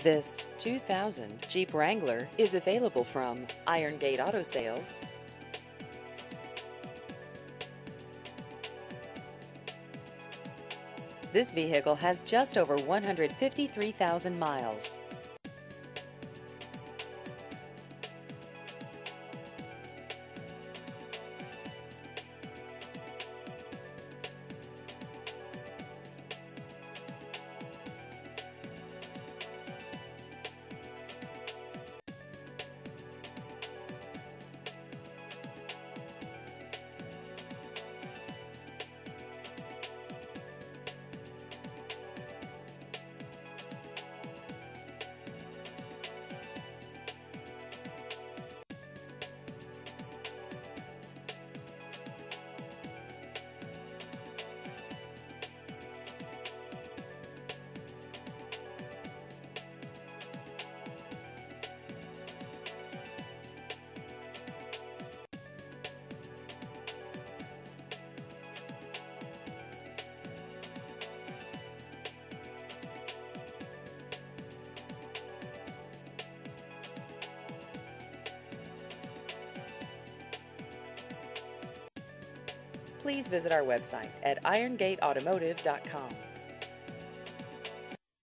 This 2000 Jeep Wrangler is available from Irongate Auto Sales. This vehicle has just over 153,000 miles. Please visit our website at irongateautomotive.com.